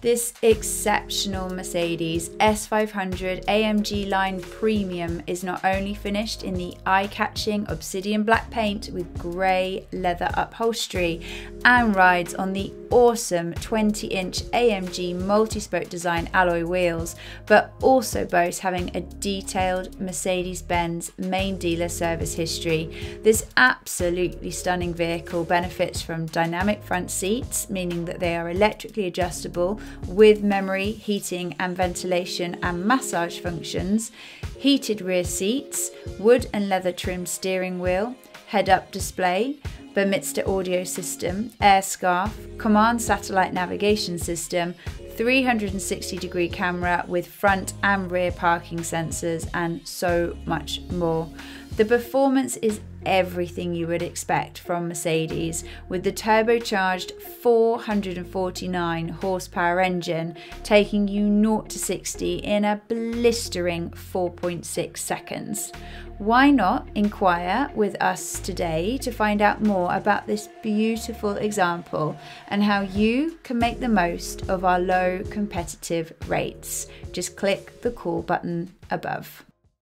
This exceptional Mercedes S500 AMG Line Premium is not only finished in the eye-catching obsidian black paint with grey leather upholstery and rides on the awesome 20-inch AMG multi-spoke design alloy wheels, but also boasts having a detailed Mercedes-Benz main dealer service history. This absolutely stunning vehicle benefits from dynamic front seats, meaning that they are electrically adjustable with memory, heating and ventilation and massage functions, heated rear seats, wood and leather trimmed steering wheel, head-up display, Burmester audio system, air scarf, COMAND satellite navigation system, 360 degree camera with front and rear parking sensors and so much more. The performance is everything you would expect from Mercedes with the turbocharged 449 horsepower engine taking you 0 to 60 in a blistering 4.6 seconds. Why not inquire with us today to find out more about this beautiful example and how you can make the most of our low competitive rates? Just click the call button above.